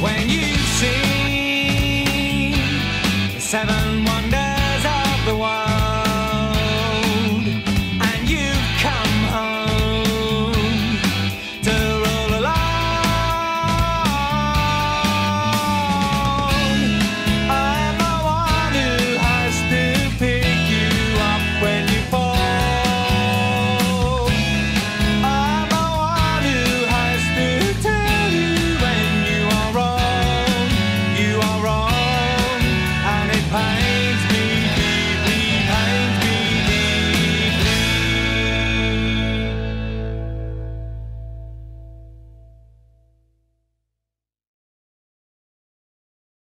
when you